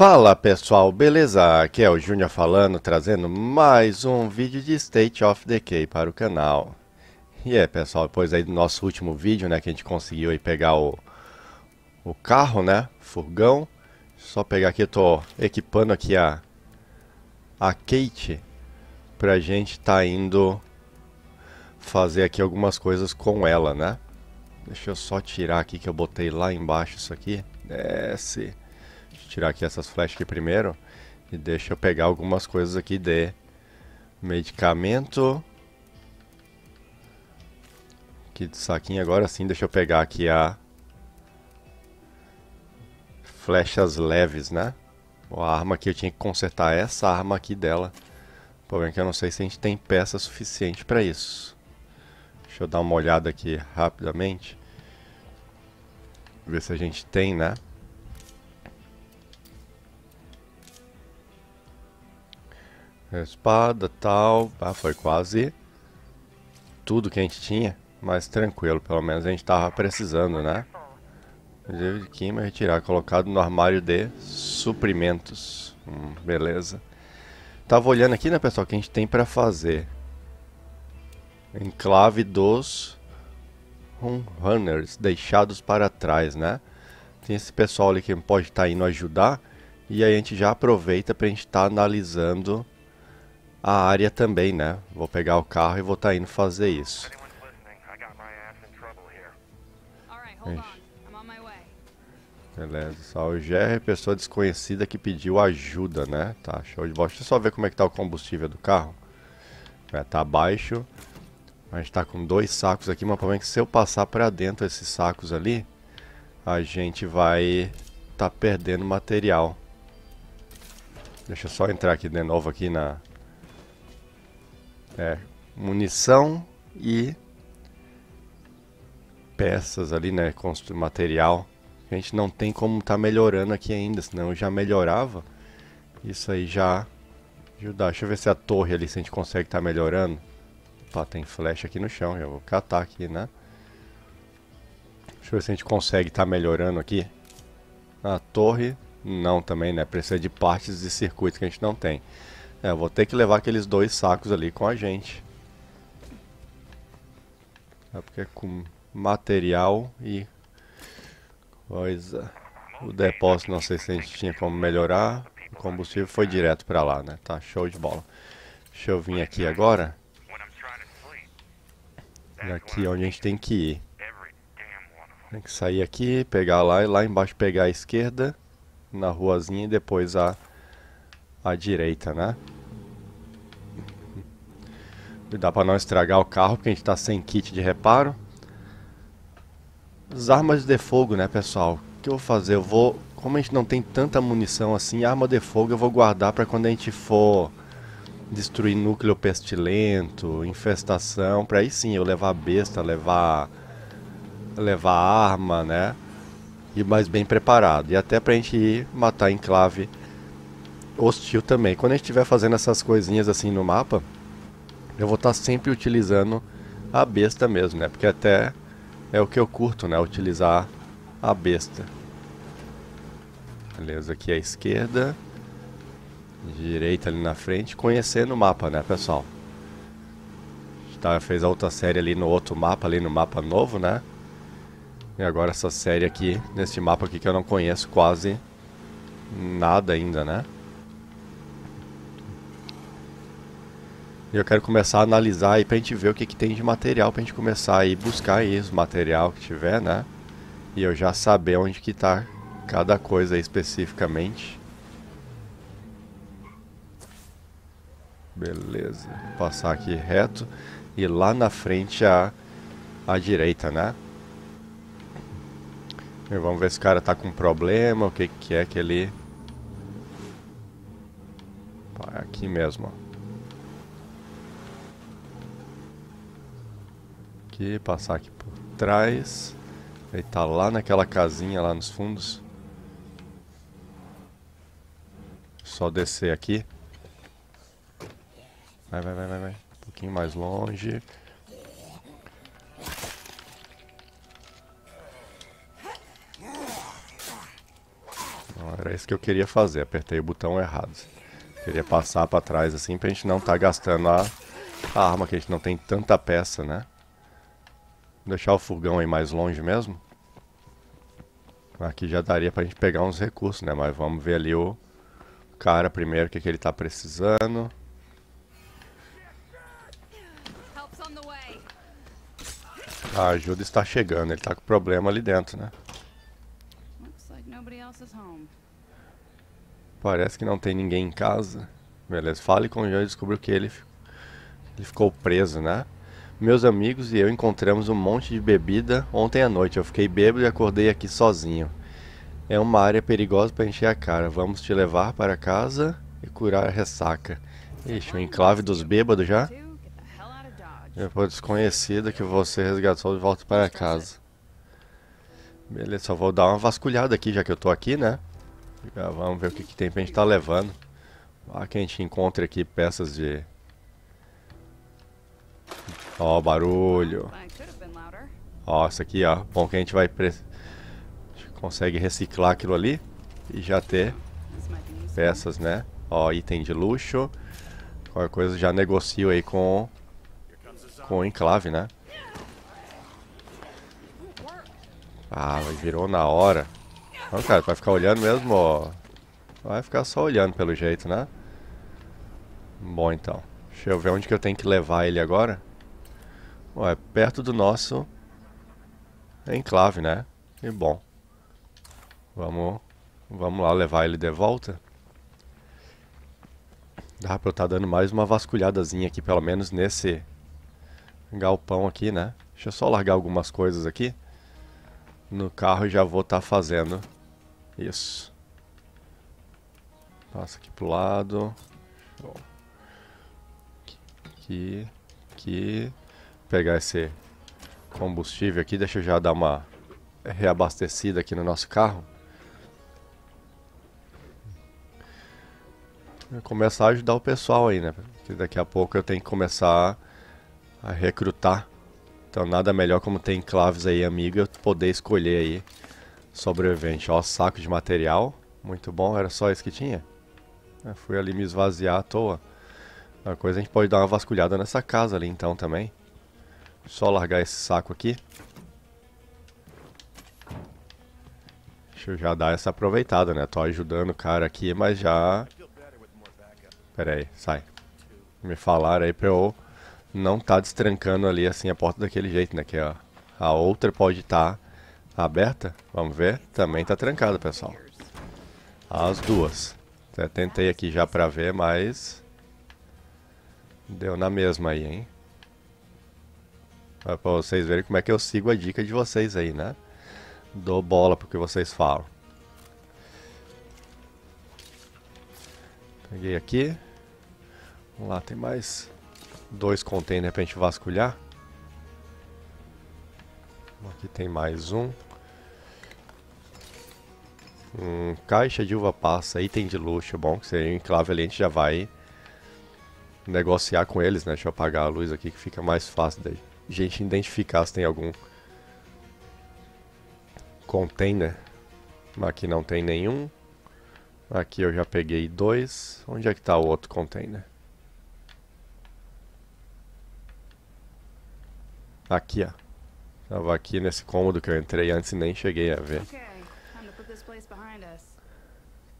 Fala pessoal, beleza? Aqui é o Júnior falando, trazendo mais um vídeo de State of Decay para o canal. E é pessoal, depois aí do nosso último vídeo, né, que a gente conseguiu aí pegar o, o carro, né, furgão. Só pegar aqui, eu tô equipando aqui a, a Kate pra gente tá indo fazer aqui algumas coisas com ela, né. Deixa eu só tirar aqui que eu botei lá embaixo isso aqui. Desce tirar aqui essas flechas aqui primeiro. E deixa eu pegar algumas coisas aqui de medicamento. Aqui de saquinho. Agora sim, deixa eu pegar aqui a... Flechas leves, né? A arma aqui, eu tinha que consertar essa arma aqui dela. O problema é que eu não sei se a gente tem peça suficiente para isso. Deixa eu dar uma olhada aqui rapidamente. Ver se a gente tem, né? Espada, tal. Ah, foi quase tudo que a gente tinha. Mas tranquilo, pelo menos a gente tava precisando, né? De química retirar, colocado no armário de suprimentos. Hum, beleza. Tava olhando aqui, né, pessoal, o que a gente tem pra fazer. Enclave dos Runners, deixados para trás, né? Tem esse pessoal ali que pode estar tá indo ajudar. E aí a gente já aproveita pra gente estar tá analisando a área também, né? Vou pegar o carro e vou estar tá indo fazer isso. Beleza, só o GR, pessoa desconhecida que pediu ajuda, né? Tá, show de bola. Deixa eu só ver como é que tá o combustível do carro. É, tá baixo. A gente tá com dois sacos aqui, mas problema é se eu passar pra dentro esses sacos ali, a gente vai tá perdendo material. Deixa eu só entrar aqui de novo aqui na, é, munição e peças ali, né? Material. A gente não tem como tá melhorando aqui ainda, senão já melhorava. Isso aí já ajudar. Deixa eu ver se a torre ali, se a gente consegue tá melhorando. Opa, tem flecha aqui no chão, já vou catar aqui, né? Deixa eu ver se a gente consegue tá melhorando aqui. A torre, não também, né? Precisa de partes de circuito que a gente não tem. É, eu vou ter que levar aqueles dois sacos ali com a gente. É porque é com material e coisa. O depósito não sei se a gente tinha como melhorar. O combustível foi direto pra lá, né? Tá show de bola. Deixa eu vir aqui agora. E aqui onde a gente tem que ir. Tem que sair aqui, pegar lá e lá embaixo pegar a esquerda na ruazinha e depois a à direita, né? Cuidar para não estragar o carro, porque a gente está sem kit de reparo. As armas de fogo, né, pessoal? O que eu vou fazer? Eu vou... Como a gente não tem tanta munição assim, arma de fogo eu vou guardar para quando a gente for destruir núcleo pestilento, infestação, para aí sim eu levar besta, levar levar arma, né? E mais bem preparado. E até pra gente ir matar enclave hostil também. Quando a gente estiver fazendo essas coisinhas assim no mapa, eu vou estar tá sempre utilizando a besta mesmo, né? Porque até é o que eu curto, né? Utilizar a besta. Beleza, aqui à esquerda. Direita ali na frente, conhecendo o mapa, né, pessoal? A gente tá, fez a outra série ali no outro mapa, ali no mapa novo, né? E agora essa série aqui, nesse mapa aqui que eu não conheço quase nada ainda, né? E eu quero começar a analisar aí pra gente ver o que, que tem de material pra gente começar aí buscar aí os material que tiver, né? E eu já saber onde que tá cada coisa aí especificamente. Beleza, Vou passar aqui reto e lá na frente a, a direita, né? E vamos ver se o cara tá com problema, o que que é que ele... Aqui mesmo, ó. Aqui, passar aqui por trás. Ele tá lá naquela casinha lá nos fundos. Só descer aqui. Vai, vai, vai, vai, vai. Um pouquinho mais longe. Era isso que eu queria fazer, apertei o botão errado. Queria passar pra trás assim pra gente não estar tá gastando a, a arma, que a gente não tem tanta peça, né? Deixar o furgão aí mais longe mesmo. Aqui já daria pra gente pegar uns recursos, né? Mas vamos ver ali o cara primeiro, o que, que ele tá precisando. A ajuda está chegando, ele tá com problema ali dentro, né? Parece que não tem ninguém em casa. Beleza, fale com o João e descobriu que ele, ele ficou preso, né? Meus amigos e eu encontramos um monte de bebida ontem à noite. Eu fiquei bêbado e acordei aqui sozinho. É uma área perigosa para encher a cara. Vamos te levar para casa e curar a ressaca. Ixi, o enclave dos bêbados já? Depois desconhecida que você resgatou de volta para casa. Beleza, só vou dar uma vasculhada aqui, já que eu tô aqui, né? Já vamos ver o que, que tem pra gente estar tá levando. Lá que a gente encontra aqui peças de... Ó, o barulho. Ó, isso aqui, ó. Bom que a gente vai... Pre... A gente consegue reciclar aquilo ali. E já ter peças, né? Ó, item de luxo. Qualquer coisa já negocio aí com... Com o enclave, né? Ah, virou na hora. Não, cara, vai ficar olhando mesmo, ó. Vai ficar só olhando pelo jeito, né? Bom, então. Deixa eu ver onde que eu tenho que levar ele agora. Ué, perto do nosso enclave, né? Que bom. Vamos, vamos lá levar ele de volta. Dá pra eu estar tá dando mais uma vasculhadazinha aqui, pelo menos nesse galpão aqui, né? Deixa eu só largar algumas coisas aqui. No carro já vou estar tá fazendo isso. Passa aqui pro lado. Aqui. Aqui. Pegar esse combustível aqui. Deixa eu já dar uma reabastecida aqui no nosso carro. começar a ajudar o pessoal aí, né? Porque daqui a pouco eu tenho que começar a recrutar. Então nada melhor como ter enclaves aí, amigo, eu poder escolher aí sobrevivente. Ó, saco de material. Muito bom, era só isso que tinha. Eu fui ali me esvaziar à toa. Uma coisa a gente pode dar uma vasculhada nessa casa ali então também. Só largar esse saco aqui. Deixa eu já dar essa aproveitada, né? Tô ajudando o cara aqui, mas já... Pera aí, sai. Me falaram aí pra eu não tá destrancando ali assim a porta daquele jeito, né? Que a, a outra pode estar... Tá aberta. Vamos ver. Também tá trancada, pessoal. As duas. Até tentei aqui já pra ver, mas... Deu na mesma aí, hein? Pra vocês verem como é que eu sigo a dica de vocês aí, né? Dou bola pro que vocês falam. Peguei aqui. Vamos lá, tem mais dois containers pra gente vasculhar. Aqui tem mais um. Hum, caixa de uva passa, item de luxo, bom que você enclave ali, a gente já vai negociar com eles, né? Deixa eu apagar a luz aqui que fica mais fácil da gente identificar se tem algum container. Aqui não tem nenhum. Aqui eu já peguei dois. Onde é que está o outro container? Aqui, ó. Tava aqui nesse cômodo que eu entrei antes e nem cheguei a ver.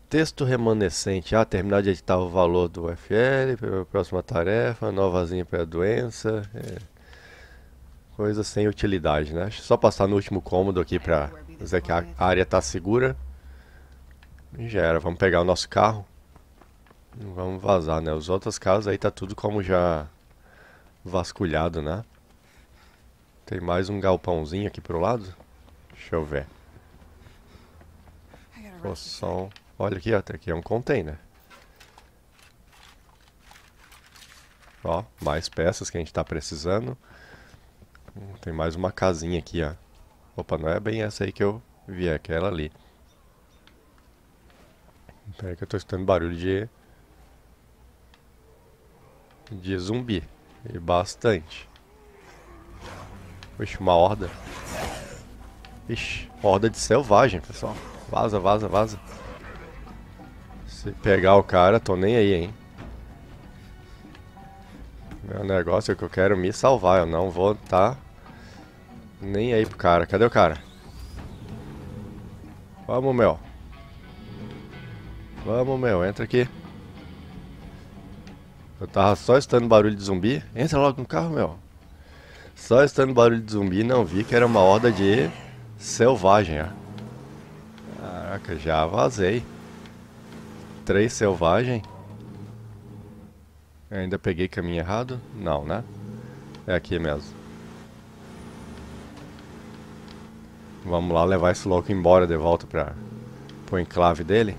Texto remanescente. Ah, terminar de editar o valor do FL para a próxima tarefa, novazinha para a doença. É. Coisa sem utilidade, né? Só passar no último cômodo aqui para dizer que a área está segura. E já era. Vamos pegar o nosso carro. Vamos vazar, né? Os outros carros aí tá tudo como já vasculhado, né? Tem mais um galpãozinho aqui pro lado? Deixa eu ver. Poção. Olha aqui, ó, aqui é um container. Ó, mais peças que a gente tá precisando. Tem mais uma casinha aqui, ó. Opa, não é bem essa aí que eu vi, é aquela ali. Peraí que eu tô escutando barulho de... De zumbi. E bastante. Vixe, uma horda. Ixi, horda de selvagem, pessoal. Vaza, vaza, vaza. Se pegar o cara, tô nem aí, hein? Meu negócio é que eu quero me salvar, eu não vou tá nem aí pro cara. Cadê o cara? Vamos, meu. Vamos, meu, entra aqui. Eu tava só estando barulho de zumbi. Entra logo no carro, meu. Só estando barulho de zumbi, não vi que era uma horda de selvagem, ó. Caraca, já vazei. Três selvagem. Eu ainda peguei caminho errado? Não, né? É aqui mesmo. Vamos lá levar esse louco embora de volta para o enclave dele.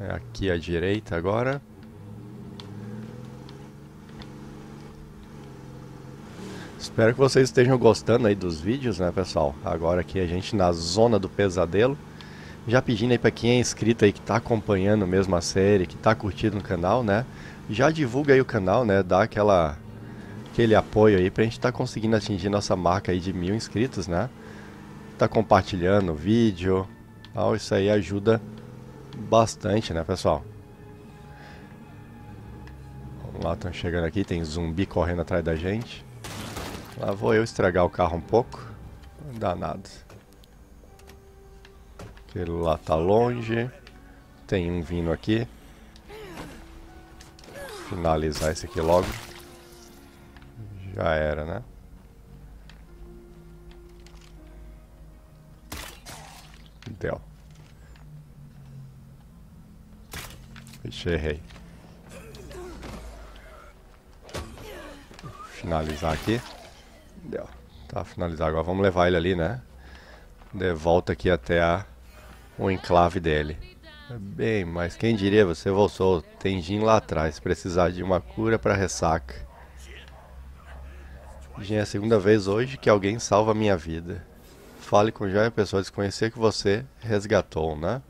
É aqui à direita agora. Espero que vocês estejam gostando aí dos vídeos, né, pessoal? Agora aqui a gente na zona do pesadelo. Já pedindo aí para quem é inscrito aí que está acompanhando mesmo a série, que está curtindo o canal, né? Já divulga aí o canal, né? Dá aquela aquele apoio aí pra gente estar tá conseguindo atingir nossa marca aí de mil inscritos, né? Tá compartilhando o vídeo, tal, isso aí ajuda bastante, né, pessoal? Vamos lá, estão chegando aqui, tem zumbi correndo atrás da gente. Lá vou eu estragar o carro um pouco. Nada. Aquele lá tá longe. Tem um vindo aqui. Finalizar esse aqui logo. Já era, né? Deu. Ixi, errei. Finalizar aqui. Deu. Tá, finalizar. Agora vamos levar ele ali, né? De volta aqui até a, o enclave dele. Bem, mas quem diria, você voltou. Tem gin lá atrás. Precisar de uma cura para ressaca. Gin é a segunda vez hoje que alguém salva minha vida. Fale com Joia Pessoa desconhecer que você resgatou, né?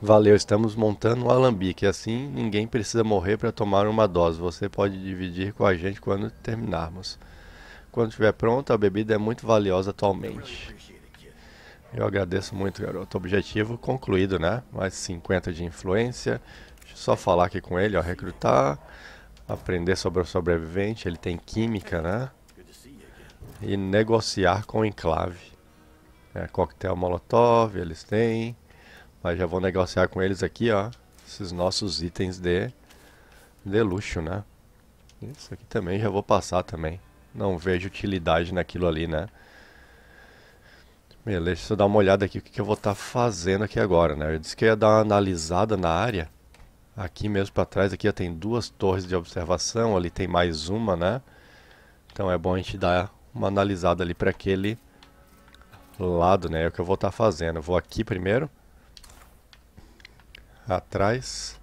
Valeu, estamos montando um alambique, assim ninguém precisa morrer para tomar uma dose. Você pode dividir com a gente quando terminarmos. Quando estiver pronto, a bebida é muito valiosa atualmente. Eu agradeço muito, garoto. Objetivo concluído, né? Mais 50 de influência. Deixa eu só falar aqui com ele, ó. Recrutar. Aprender sobre o sobrevivente. Ele tem química, né? E negociar com o enclave. É, coquetel molotov, eles têm. Mas já vou negociar com eles aqui, ó. Esses nossos itens de, de luxo, né? Isso aqui também já vou passar também. Não vejo utilidade naquilo ali, né? Beleza, deixa eu dar uma olhada aqui o que, que eu vou estar tá fazendo aqui agora, né? Eu disse que ia dar uma analisada na área. Aqui mesmo para trás, aqui tem duas torres de observação, ali tem mais uma, né? Então é bom a gente dar uma analisada ali para aquele lado, né? É o que eu vou estar tá fazendo. Eu vou aqui primeiro atrás.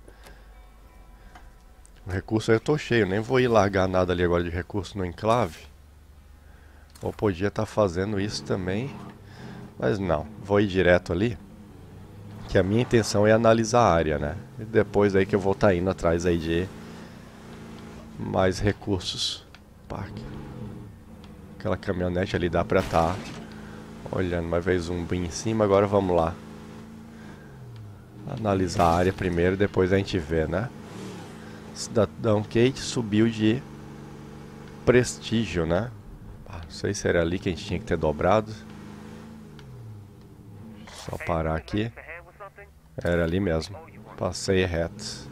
O recurso eu estou cheio, nem vou ir largar nada ali agora de recurso no enclave. Ou podia estar tá fazendo isso também. Mas não, vou ir direto ali. Que a minha intenção é analisar a área, né? E depois aí que eu vou estar tá indo atrás aí de mais recursos. Parque. Aquela caminhonete ali dá pra estar tá olhando, mas veio zumbi em cima, agora vamos lá. Analisar a área primeiro, depois a gente vê, né? Cidadão Kate subiu de prestígio, né? Ah, não sei se era ali que a gente tinha que ter dobrado. Só parar aqui. Era ali mesmo. Passei reto.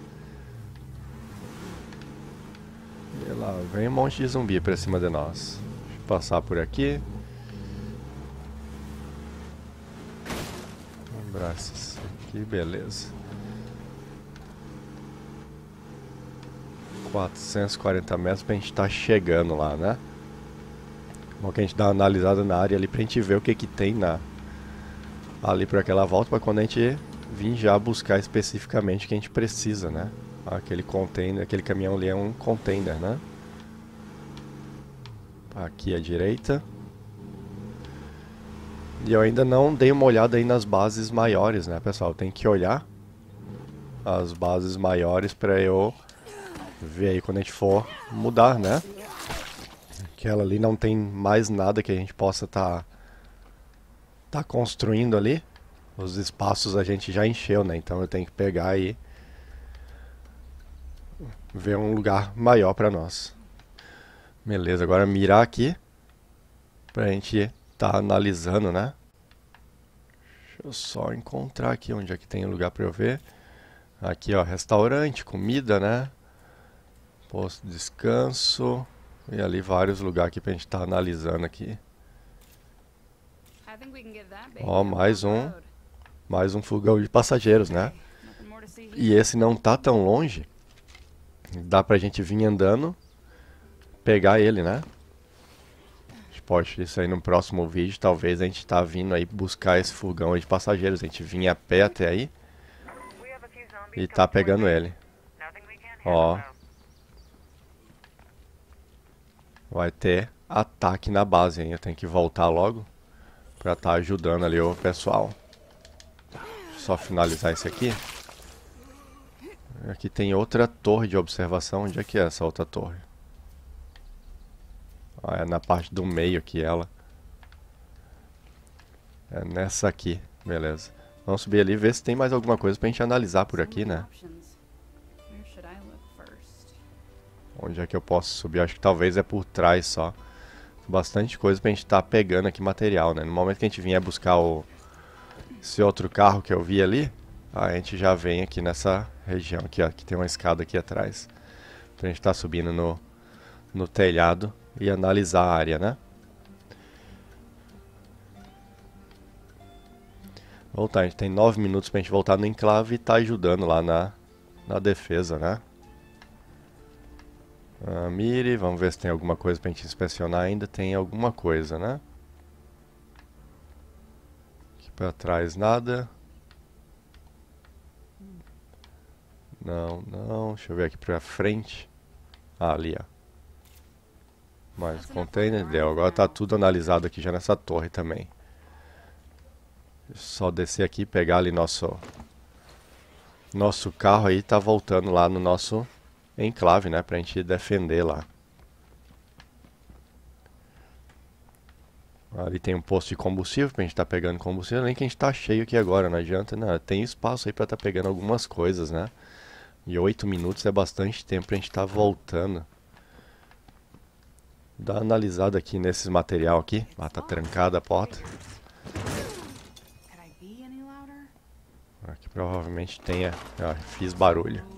E lá vem um monte de zumbi pra cima de nós. Deixa eu passar por aqui. Braços aqui, beleza. 440 metros pra gente estar tá chegando lá, né? Bom que a gente dá uma analisada na área ali pra gente ver o que que tem na ali por aquela volta para quando a gente vir já buscar especificamente o que a gente precisa, né? Aquele container, aquele caminhão ali é um container, né? Aqui à direita. E eu ainda não dei uma olhada aí nas bases maiores, né, pessoal? Tem que olhar as bases maiores para eu ver aí quando a gente for mudar, né? Aquela ali não tem mais nada que a gente possa estar tá, tá construindo ali. os espaços a gente já encheu, né? Então eu tenho que pegar e ver um lugar maior para nós. Beleza, agora mirar aqui pra gente tá analisando, né? Deixa eu só encontrar aqui onde é que tem lugar para eu ver. Aqui, ó, restaurante, comida, né? Posto de descanso. E ali vários lugares aqui pra gente tá analisando aqui. Ó, mais um. Mais um fogão de passageiros, né? E esse não tá tão longe. Dá pra gente vir andando, pegar ele, né? A gente pode isso aí no próximo vídeo, talvez a gente tá vindo aí buscar esse fogão de passageiros. A gente vinha a pé até aí e tá pegando ele. Ó. Vai ter ataque na base, hein? Eu tenho que voltar logo pra estar tá ajudando ali o pessoal. Só finalizar esse aqui. Aqui tem outra torre de observação. Onde é que é essa outra torre? Ah, é na parte do meio aqui ela. É nessa aqui. Beleza. Vamos subir ali e ver se tem mais alguma coisa pra gente analisar por aqui, né? Onde é que eu posso subir? Acho que talvez é por trás só. Bastante coisa pra gente estar tá pegando aqui material, né? No momento que a gente vier buscar o, esse outro carro que eu vi ali, a gente já vem aqui nessa região aqui, ó, que tem uma escada aqui atrás. Pra gente estar tá subindo no, no telhado e analisar a área, né? Voltar, a gente tem 9 minutos pra gente voltar no enclave e tá ajudando lá na, na defesa, né? Ah, mire, vamos ver se tem alguma coisa pra gente inspecionar ainda. Tem alguma coisa, né? para trás nada. Não, não. Deixa eu ver aqui para frente. Ah, ali, ó. Mais container. Deu. Agora tá tudo analisado aqui já nessa torre também. Só descer aqui e pegar ali nosso... Nosso carro aí tá voltando lá no nosso enclave, né? Pra gente defender lá. Ali tem um posto de combustível pra gente estar tá pegando combustível, nem que a gente tá cheio aqui agora, não adianta, não. Tem espaço aí pra estar tá pegando algumas coisas, né? E 8 minutos é bastante tempo pra gente estar tá voltando. Dá uma analisada aqui nesses material aqui. Ah, tá trancada a porta. Aqui provavelmente tenha... Ah, fiz barulho.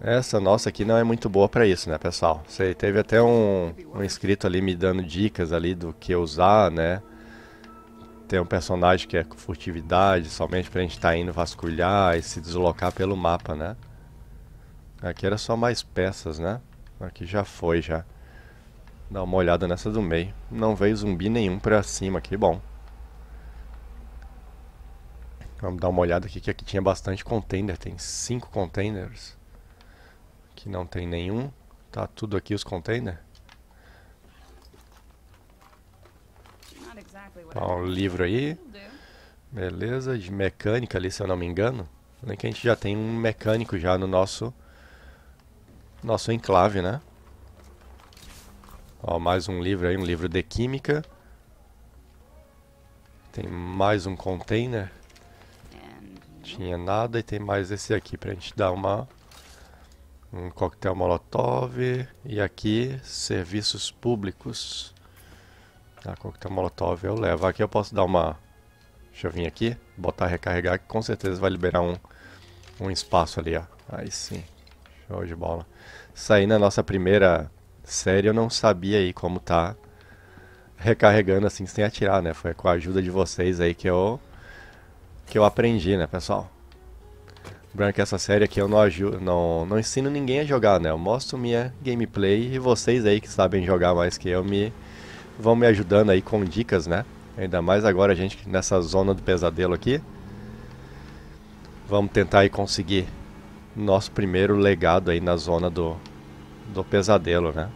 Essa nossa aqui não é muito boa para isso, né, pessoal? Você teve até um, um inscrito ali me dando dicas ali do que usar, né? Tem um personagem que é furtividade, somente pra gente estar tá indo vasculhar e se deslocar pelo mapa, né? Aqui era só mais peças, né? Aqui já foi, já. Dá uma olhada nessa do meio. Não veio zumbi nenhum pra cima aqui, bom. Vamos dar uma olhada aqui, que aqui tinha bastante container. Tem cinco containers. Aqui não tem nenhum. Tá tudo aqui os containers. Tá um livro aí. Beleza, de mecânica ali, se eu não me engano. Nem que a gente já tem um mecânico já no nosso nosso enclave, né? Ó, mais um livro aí, um livro de química. Tem mais um container. Tinha nada e tem mais esse aqui pra gente dar uma um coquetel molotov e aqui serviços públicos. Ah, coquetel molotov eu levo. Aqui eu posso dar uma... Deixa eu vir aqui, botar recarregar que com certeza vai liberar um, um espaço ali, ó. Aí sim, show de bola. Aí na nossa primeira série eu não sabia aí como tá recarregando assim sem atirar, né? Foi com a ajuda de vocês aí que eu que eu aprendi, né, pessoal? Lembrando que essa série aqui eu não, ajudo, não, não ensino ninguém a jogar, né? Eu mostro minha gameplay e vocês aí que sabem jogar mais que eu me vão me ajudando aí com dicas, né? Ainda mais agora a gente nessa zona do pesadelo aqui. Vamos tentar aí conseguir nosso primeiro legado aí na zona do, do pesadelo, né?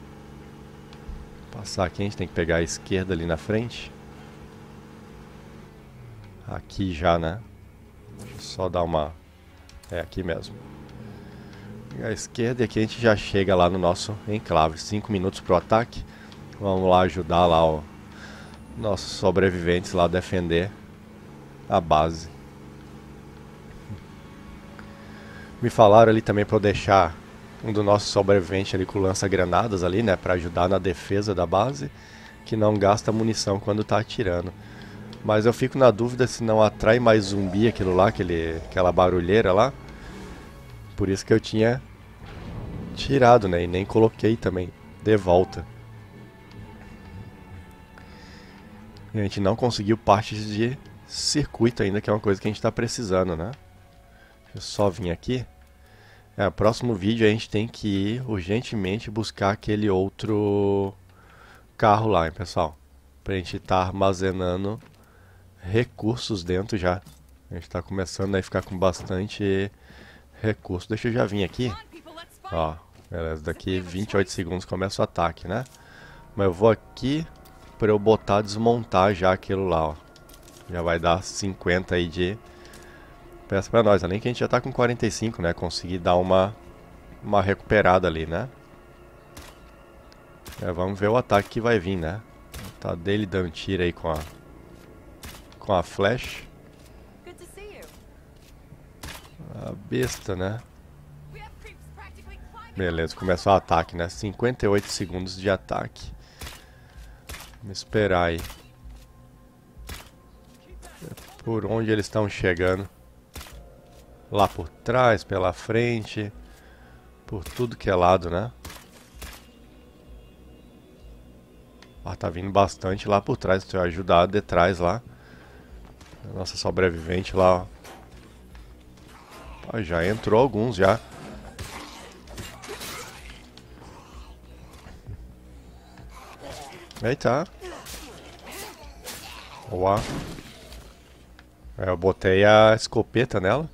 Passar aqui, a gente tem que pegar a esquerda ali na frente. Aqui já, né? Deixa eu só dar uma é aqui mesmo. A esquerda e aqui a gente já chega lá no nosso enclave. 5 minutos pro ataque. Vamos lá ajudar lá o nossos sobreviventes lá a defender a base. Me falaram ali também para eu deixar um do nosso sobrevivente ali com lança-granadas ali, né, para ajudar na defesa da base, que não gasta munição quando tá atirando. Mas eu fico na dúvida se não atrai mais zumbi aquilo lá, aquele, aquela barulheira lá. Por isso que eu tinha tirado, né, e nem coloquei também de volta. E a gente não conseguiu partes de circuito ainda, que é uma coisa que a gente está precisando, né? Deixa eu só vir aqui. É, próximo vídeo a gente tem que ir urgentemente buscar aquele outro carro lá, hein, pessoal. Pra gente estar tá armazenando recursos dentro já. A gente está começando a ficar com bastante recurso. Deixa eu já vir aqui. Ó, beleza, daqui 28 segundos começa o ataque, né? Mas eu vou aqui para eu botar desmontar já aquilo lá, ó. Já vai dar 50 aí de peça para nós. Além que a gente já tá com 45, né? Conseguir dar uma, uma recuperada ali, né? É, vamos ver o ataque que vai vir, né? Tá dele dando tiro aí com a com a flash. A besta, né? Beleza, começou o ataque, né? 58 segundos de ataque. Vamos esperar aí. Por onde eles estão chegando lá por trás, pela frente, por tudo que é lado, né? Ah, tá vindo bastante lá por trás, se eu ajudar de trás lá. Nossa sobrevivente lá, Já entrou alguns já. Eita. Boa. É, eu botei a escopeta nela.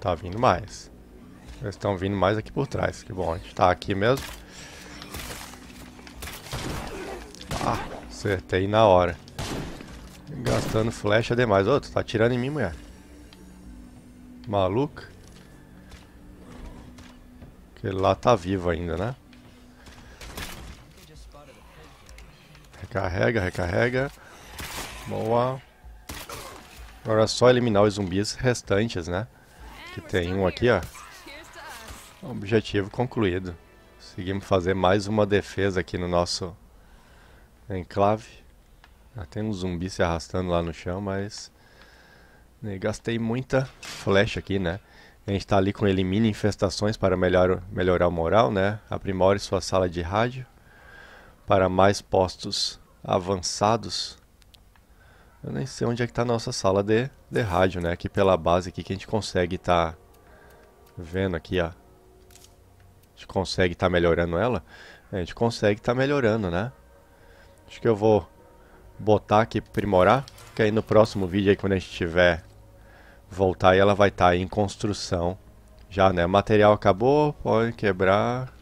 Tá vindo mais. Eles estão vindo mais aqui por trás. Que bom, a gente tá aqui mesmo. Ah, acertei na hora. Gastando flecha demais. Ô, tu tá atirando em mim, mulher. Maluco. Aquele lá tá vivo ainda, né? Recarrega, recarrega. Boa. Agora é só eliminar os zumbis restantes, né? Que tem um aqui, ó. Objetivo concluído. Conseguimos fazer mais uma defesa aqui no nosso enclave. Já tem um zumbi se arrastando lá no chão, mas... Né, gastei muita flecha aqui, né? A gente está ali com elimine infestações para melhor, melhorar o moral, né? Aprimore sua sala de rádio para mais postos avançados eu nem sei onde é que tá a nossa sala de, de rádio, né? Aqui pela base aqui que a gente consegue tá vendo aqui, ó. A gente consegue tá melhorando ela. A gente consegue tá melhorando, né? Acho que eu vou botar aqui aprimorar, que aí no próximo vídeo aí quando a gente tiver voltar aí ela vai estar tá em construção. Já, né? O material acabou, pode quebrar.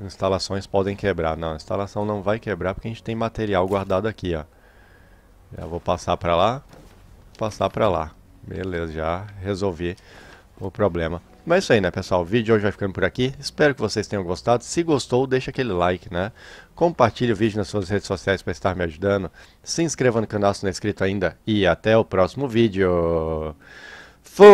Instalações podem quebrar. Não, a instalação não vai quebrar porque a gente tem material guardado aqui, ó. Já vou passar para lá, passar para lá. Beleza, já resolvi o problema. Mas é isso aí, né, pessoal? O vídeo hoje vai ficando por aqui. Espero que vocês tenham gostado. Se gostou, deixa aquele like, né? Compartilhe o vídeo nas suas redes sociais para estar me ajudando. Se inscreva no canal se não é inscrito ainda. E até o próximo vídeo. Fui!